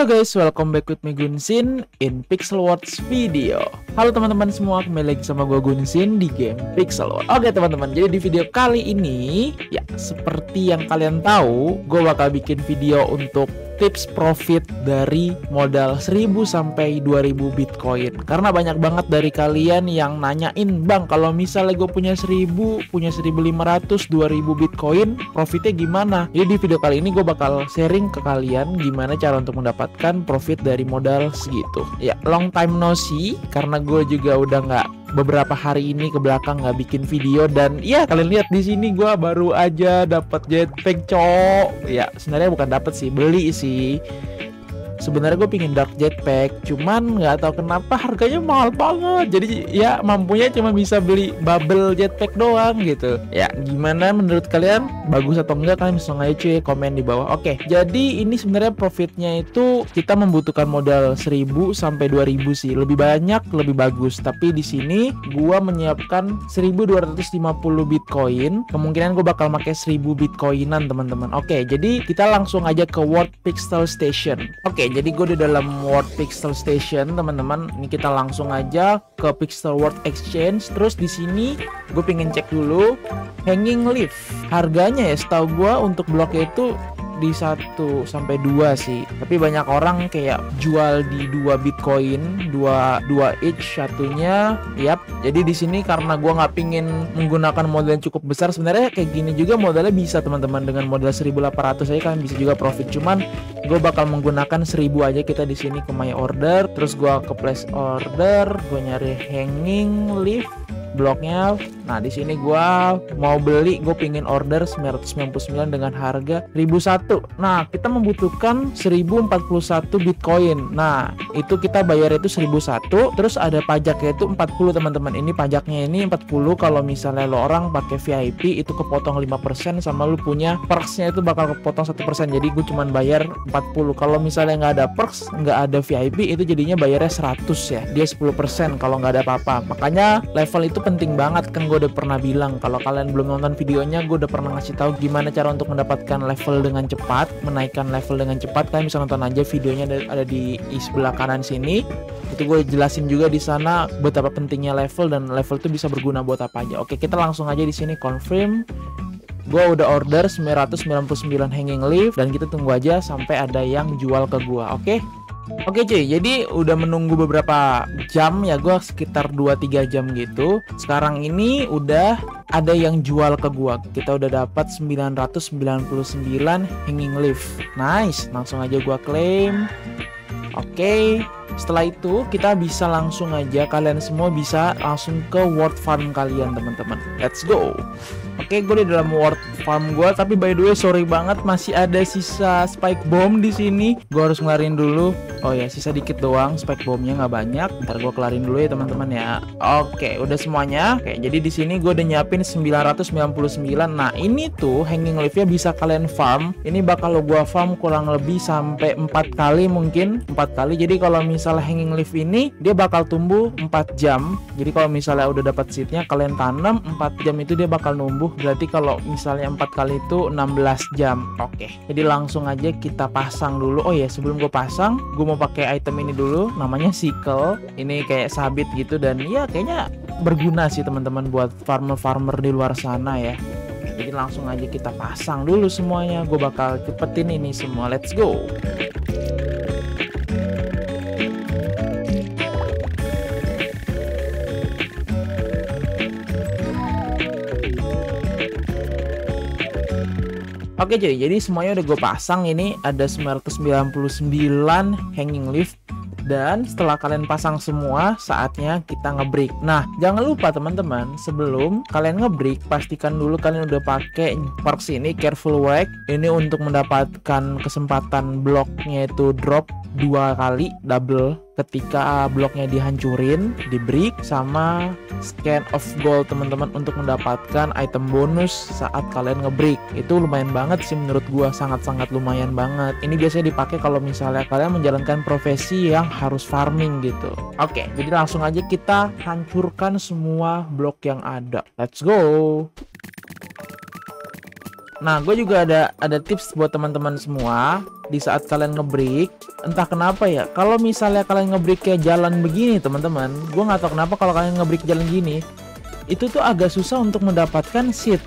Halo guys, welcome back with me Gunsin in Pixel Words video. Halo teman-teman semua, kembali lagi sama gue Gunsin di game Pixel Words. Oke teman-teman, jadi di video kali ini, ya seperti yang kalian tahu, gue bakal bikin video untuk tips profit dari modal 1000 sampai 2000 Bitcoin. Karena banyak banget dari kalian yang nanyain, "Bang, kalau misalnya gue punya 1000, punya 1500, 2000 Bitcoin, profitnya gimana?" Jadi di video kali ini gue bakal sharing ke kalian gimana cara untuk mendapatkan profit dari modal segitu. Ya, long time no see karena gue juga udah nggak beberapa hari ini ke belakang nggak bikin video dan ya kalian lihat di sini gue baru aja dapat jetpack cok. Ya sebenarnya bukan dapat sih beli sih sebenarnya gue pingin dark jetpack cuman nggak tahu kenapa harganya mahal banget. Jadi ya mampunya cuma bisa beli bubble jetpack doang gitu. Ya gimana menurut kalian? Bagus atau enggak? Kalian bisa aja cuy komen di bawah. Oke jadi ini sebenarnya profitnya itu kita membutuhkan modal 1000 sampai 2000 sih. Lebih banyak lebih bagus. Tapi di sini gue menyiapkan 1250 bitcoin. Kemungkinan gue bakal pakai 1000 bitcoinan teman-teman. Oke jadi kita langsung aja ke World Pixel Station. Oke jadi gue di dalam World Pixel Station teman-teman. Ini kita langsung aja ke Pixel World Exchange. Terus di sini gue pengen cek dulu hanging leaf. Harganya ya setahu gue untuk bloknya itu di 1 sampai 2 sih. Tapi banyak orang kayak jual di 2 Bitcoin, 2 2 each satunya. Yap. Jadi di sini karena gua nggak pingin menggunakan modal yang cukup besar, sebenarnya kayak gini juga modalnya bisa teman-teman dengan modal 1800 aja kan bisa juga profit. Cuman gue bakal menggunakan 1000 aja kita di sini ke my order, terus gua ke place order, gue nyari hanging leaf bloknya nah di sini gua mau beli gue pingin order 999 dengan harga 1001 nah kita membutuhkan 1041 bitcoin. Nah itu kita bayar itu 1001 terus ada pajaknya itu 40 teman-teman. Ini pajaknya ini 40 kalau misalnya lo orang pakai VIP itu kepotong 5% sama lu punya perksnya itu bakal kepotong 1% jadi gue cuman bayar 40 kalau misalnya nggak ada perks nggak ada VIP itu jadinya bayarnya 100 ya. Dia 10% kalau nggak ada apa-apa. Makanya level itu penting banget kan gue udah pernah bilang. Kalau kalian belum nonton videonya gue udah pernah ngasih tahu gimana cara untuk mendapatkan level dengan cepat menaikkan level dengan cepat. Kalian bisa nonton aja videonya ada di sebelah kanan sini. Itu gue jelasin juga di sana betapa pentingnya level dan level itu bisa berguna buat apa aja. Oke kita langsung aja di sini confirm. Gue udah order 999 hanging leaf dan kita tunggu aja sampai ada yang jual ke gue oke Oke cuy, jadi udah menunggu beberapa jam ya gue sekitar 2-3 jam gitu. Sekarang ini udah ada yang jual ke gua. Kita udah dapat 999 hanging leaf. Nice, langsung aja gua klaim. Oke, setelah itu kita bisa langsung aja kalian semua bisa langsung ke word farm kalian teman-teman. Let's go. Oke, gue di dalam word farm gue, tapi by the way sorry banget masih ada sisa spike bomb di sini. Gue harus ngelarin dulu. Oh ya, sisa dikit doang spike bombnya nggak banyak. Ntar gue kelarin dulu ya teman-teman ya. Oke, udah semuanya. Oke, jadi di sini gue udah nyiapin 999. Nah, ini tuh hanging leafnya bisa kalian farm. Ini bakal lo gue farm kurang lebih sampai 4 kali mungkin, 4 kali. Jadi kalau misalnya hanging leaf ini dia bakal tumbuh 4 jam. Jadi kalau misalnya udah dapat seednya kalian tanam 4 jam itu dia bakal numbuh berarti kalau misalnya empat kali itu 16 jam. Oke. Jadi langsung aja kita pasang dulu. Oh ya sebelum gue pasang gue mau pakai item ini dulu. Namanya sickle. Ini kayak sabit gitu dan ya kayaknya berguna sih teman-teman buat farmer-farmer di luar sana ya. Jadi langsung aja kita pasang dulu semuanya. Gue bakal cepetin ini semua. Let's go Oke cuy, jadi semuanya udah gue pasang. Ini ada 999 hanging leaf. Dan setelah kalian pasang semua saatnya kita ngebreak. Nah jangan lupa teman-teman sebelum kalian ngebreak pastikan dulu kalian udah pakai perks ini. Careful whack ini untuk mendapatkan kesempatan bloknya itu drop dua kali double ketika bloknya dihancurin, di break sama scan of gold teman-teman untuk mendapatkan item bonus saat kalian ngebreak. Itu lumayan banget sih menurut gua, sangat-sangat lumayan banget. Ini biasanya dipakai kalau misalnya kalian menjalankan profesi yang harus farming gitu. Oke, jadi langsung aja kita hancurkan semua blok yang ada. Let's go. Nah, gue juga ada ada tips buat teman-teman semua di saat kalian ngebreak. Entah kenapa ya, kalau misalnya kalian ngebreak kayak jalan begini, teman-teman, gue nggak tahu kenapa kalau kalian ngebreak jalan gini, itu tuh agak susah untuk mendapatkan seat.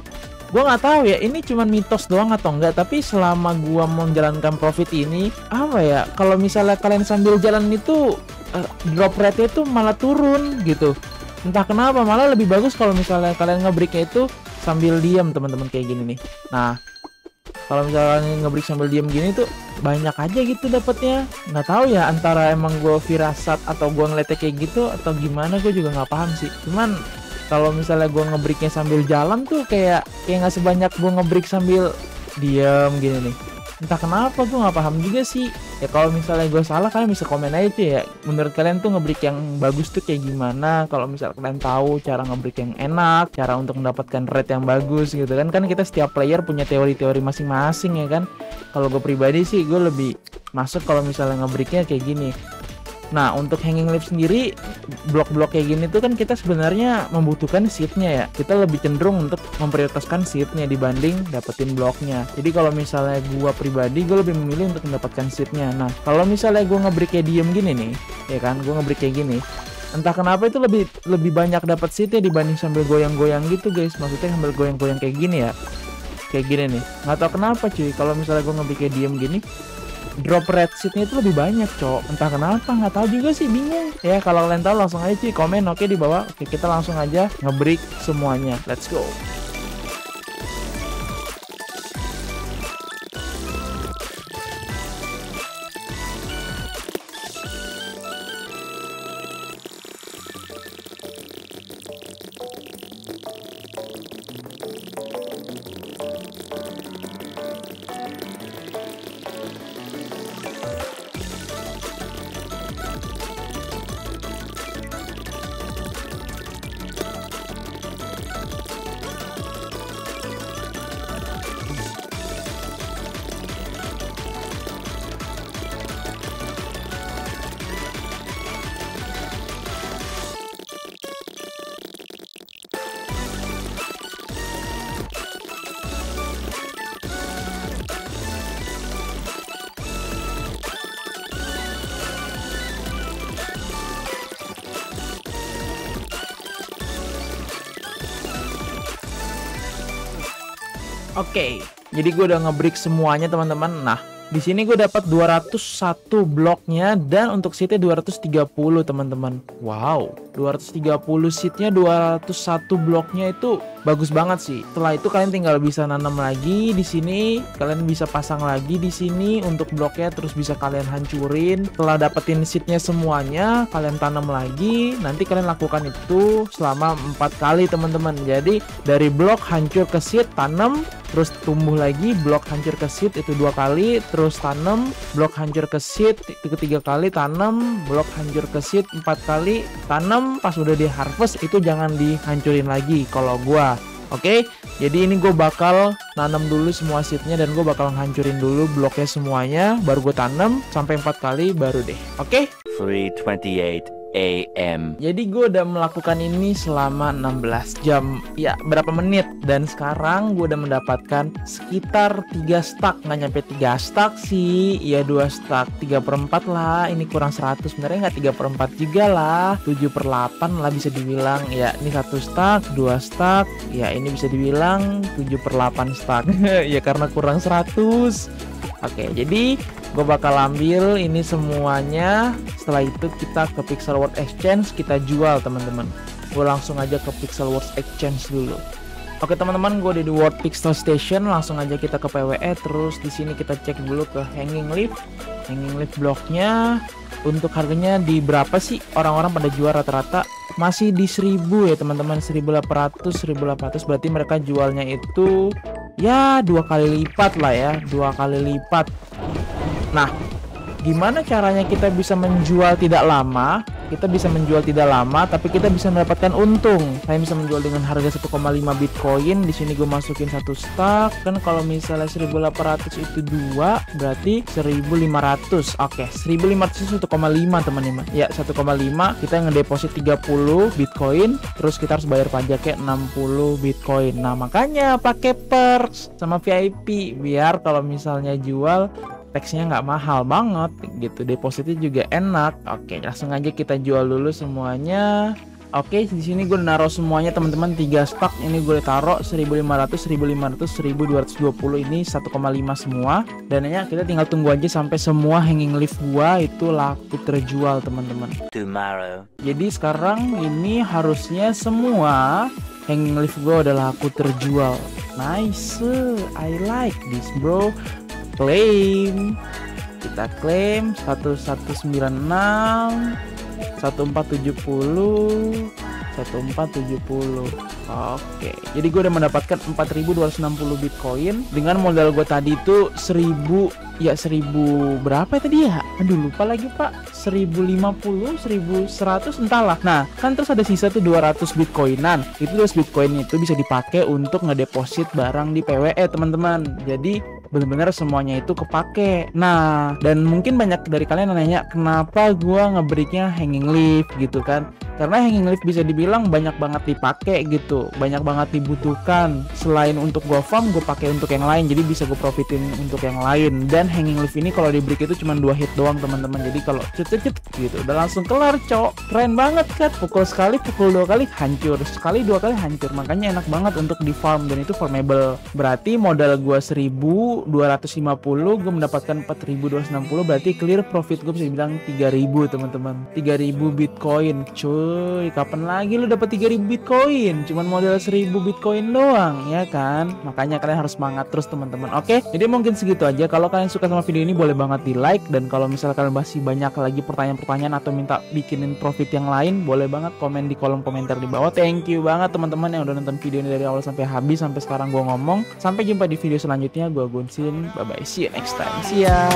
Gue nggak tahu ya, ini cuma mitos doang atau enggak. Tapi selama gue menjalankan profit ini, apa ya? Kalau misalnya kalian sambil jalan itu uh, drop rate itu malah turun gitu entah kenapa malah lebih bagus kalau misalnya kalian ngebreaknya itu sambil diam teman-teman kayak gini nih. Nah kalau misalnya ngebreak sambil diam gini tuh banyak aja gitu dapatnya nggak tahu ya antara emang gue firasat atau gue ngeliatnya kayak gitu atau gimana gue juga nggak paham sih. Cuman kalau misalnya gue ngebreaknya sambil jalan tuh kayak kayak nggak sebanyak gue ngebreak sambil diam gini nih entah kenapa gue nggak paham juga sih. Ya kalau misalnya gue salah kalian bisa komen aja tuh ya. Menurut kalian tuh ngebreak yang bagus tuh kayak gimana? Kalau misalnya kalian tahu cara ngebreak yang enak cara untuk mendapatkan rate yang bagus gitu kan. Kan kita setiap player punya teori-teori masing-masing ya kan. Kalau gue pribadi sih gue lebih masuk kalau misalnya ngebreaknya kayak gini Nah, untuk hanging lift sendiri, blok-blok kayak gini tuh kan kita sebenarnya membutuhkan seatnya ya. Kita lebih cenderung untuk memprioritaskan seatnya dibanding dapetin bloknya. Jadi kalau misalnya gua pribadi, gue lebih memilih untuk mendapatkan seatnya. Nah, kalau misalnya gua ngebreak kayak diem gini nih, ya kan, gua ngebreak kayak gini. Entah kenapa itu lebih lebih banyak dapat seatnya dibanding sambil goyang-goyang gitu guys. Maksudnya sambil goyang-goyang kayak gini ya. Kayak gini nih. Nggak tahu kenapa cuy. Kalau misalnya ngebreak kayak diem gini, drop red seatnya itu lebih banyak cok entah kenapa nggak tahu juga sih bingung. Ya kalau kalian tahu langsung aja sih komen oke di bawah. Oke kita langsung aja ngebreak semuanya. Let's go Oke, jadi gue udah ngebreak semuanya teman-teman. Nah, di sini gue dapat 201 bloknya dan untuk seatnya 230 teman-teman. Wow, 230 seatnya 201 bloknya itu bagus banget sih. Setelah itu kalian tinggal bisa nanam lagi di sini. Kalian bisa pasang lagi di sini untuk bloknya terus bisa kalian hancurin. Setelah dapetin seatnya semuanya, kalian tanam lagi. Nanti kalian lakukan itu selama empat kali teman-teman. Jadi dari blok hancur ke seat, tanam, terus tumbuh lagi blok hancur ke seed itu dua kali terus tanam blok hancur ke seed ketiga kali tanam blok hancur ke seed empat kali tanam pas udah di harvest itu jangan dihancurin lagi kalau gua oke okay? jadi ini gue bakal nanam dulu semua seednya dan gue bakal hancurin dulu bloknya semuanya baru gue tanam sampai empat kali baru deh oke okay? 328 AM. Jadi gue udah melakukan ini selama 16 jam, ya berapa menit? Dan sekarang gue udah mendapatkan sekitar 3 stack, nggak nyampe 3 stack sih, ya 2 stack 3 per 4 lah, ini kurang 100 sebenarnya nggak 3 per 4 juga lah, 7 per 8 lah bisa dibilang, ya ini satu stack, 2 stack, ya ini bisa dibilang 7 per 8 stack, ya karena kurang 100. Oke, jadi gue bakal ambil ini semuanya setelah itu kita ke Pixel World Exchange kita jual teman-teman gue langsung aja ke Pixel World Exchange dulu Oke teman-teman, gue di World Pixel Station. Langsung aja kita ke PWE. Terus di sini kita cek dulu ke Hanging Leaf. Hanging Leaf bloknya untuk harganya di berapa sih orang-orang pada jual rata-rata? Masih di 1000 ya teman-teman, 1800, 1800 berarti mereka jualnya itu ya dua kali lipat lah ya, dua kali lipat. Nah, gimana caranya kita bisa menjual tidak lama kita bisa menjual tidak lama tapi kita bisa mendapatkan untung. Saya bisa menjual dengan harga 1,5 bitcoin. Di sini gue masukin satu stack kan kalau misalnya 1800 itu dua berarti 1500 oke 1500 1,5 teman-teman. Ya 1,5 kita ngedeposit 30 bitcoin. Terus kita harus bayar pajaknya 60 bitcoin. Nah makanya pakai perks sama VIP biar kalau misalnya jual teksnya nggak mahal banget gitu depositnya juga enak oke langsung aja kita jual dulu semuanya Oke, di sini gue naruh semuanya teman-teman tiga stok ini gue taruh 1500, 1500, 1220 ini 1,5 semua. Dan ya kita tinggal tunggu aja sampai semua hanging leaf gua itu laku terjual teman-teman. Tomorrow. Jadi sekarang ini harusnya semua hanging leaf gua udah laku terjual. Nice, I like this bro claim kita klaim 1196 1470 1470 oke jadi gue udah mendapatkan 4260 bitcoin. Dengan modal gue tadi itu 1000 ya 1000 berapa ya tadi ya? Aduh lupa lagi pak. 1050 1100 entahlah. Nah kan terus ada sisa tuh 200 bitcoinan. Itu terus bitcoin itu bisa dipakai untuk ngedeposit barang di PWE teman-teman. Jadi benar-benar semuanya itu kepake. Nah, dan mungkin banyak dari kalian nanya kenapa gua ngebreaknya hanging leaf gitu kan? Karena hanging leaf bisa dibilang banyak banget dipakai gitu, banyak banget dibutuhkan. Selain untuk gua farm, gue pakai untuk yang lain, jadi bisa gue profitin untuk yang lain. Dan hanging leaf ini kalau di break itu cuma dua hit doang teman-teman. Jadi kalau cet cet gitu, udah langsung kelar, cok. Keren banget kan? Pukul sekali, pukul dua kali hancur, sekali dua kali hancur. Makanya enak banget untuk di farm dan itu farmable. Berarti modal gua 1000 250 gue mendapatkan 4260 berarti clear profit gue bisa dibilang 3000 teman-teman 3000 bitcoin cuy kapan lagi lu dapat 3000 bitcoin? Cuman modal 1000 bitcoin doang ya kan? Makanya kalian harus semangat terus teman-teman oke? Jadi mungkin segitu aja. Kalau kalian suka sama video ini boleh banget di like dan kalau misalnya kalian masih banyak lagi pertanyaan-pertanyaan atau minta bikinin profit yang lain boleh banget komen di kolom komentar di bawah. Thank you banget teman-teman yang udah nonton video ini dari awal sampai habis sampai sekarang gue ngomong. Sampai jumpa di video selanjutnya. Gue Gun Bye bye. See you next time. See ya.